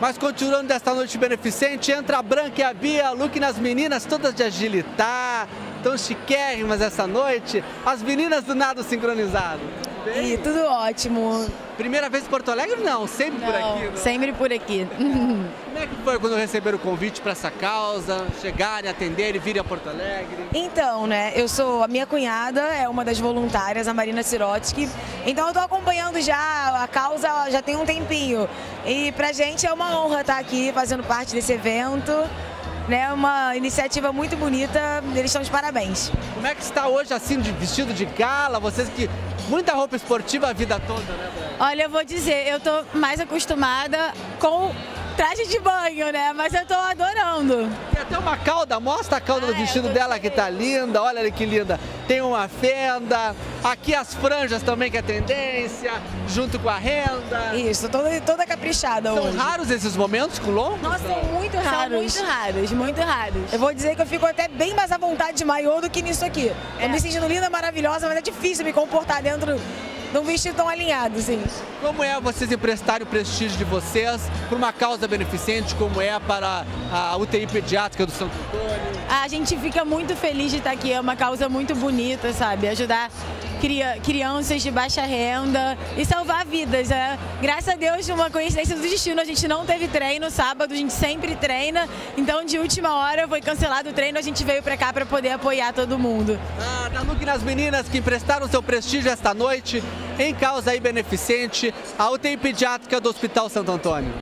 Mas continuando desta noite beneficente, entra a Branca e a Bia, look nas meninas, todas de agilitar, tão chiquérrimas essa noite. As meninas do nado sincronizado. E tudo ótimo. Primeira vez em Porto Alegre? Não, sempre por Não, aqui. né? Sempre por aqui. Como é que foi quando receberam o convite para essa causa, chegarem, atenderem, virem a Porto Alegre? Então, né, eu sou, a minha cunhada é uma das voluntárias, a Marina Sirotsky. Então eu tô acompanhando já a causa já tem um tempinho. E pra gente é uma honra estar aqui fazendo parte desse evento. Né, uma iniciativa muito bonita, eles estão de parabéns. Como é que está hoje assim, de vestido de gala? Vocês que. Muita roupa esportiva a vida toda, né? Olha, eu vou dizer, eu tô mais acostumada com traje de banho, né? Mas eu tô adorando. Tem até uma cauda, mostra a cauda Ah, do vestido dela que tá linda, olha ali que linda. Tem uma fenda, aqui as franjas também que é tendência, junto com a renda. Isso, toda, toda caprichada São hoje. raros esses momentos com longos? Nossa, são muito São raros. muito raros, muito raros. Eu vou dizer que eu fico até bem mais à vontade de maiô do que nisso aqui. É. Eu me sentindo linda, maravilhosa, mas é difícil me comportar dentro de um vestido tão alinhado, assim. Como é vocês emprestarem o prestígio de vocês para uma causa beneficente, como é para a UTI pediátrica do Santo Antônio? A gente fica muito feliz de estar aqui, é uma causa muito bonita, sabe? Ajudar crianças de baixa renda e salvar vidas. É. Graças a Deus, uma coincidência do destino, a gente não teve treino sábado, a gente sempre treina, então de última hora foi cancelado o treino, a gente veio pra cá para poder apoiar todo mundo. Ah, da Look nas meninas que emprestaram seu prestígio esta noite em causa aí beneficente, a UTI pediátrica do Hospital Santo Antônio.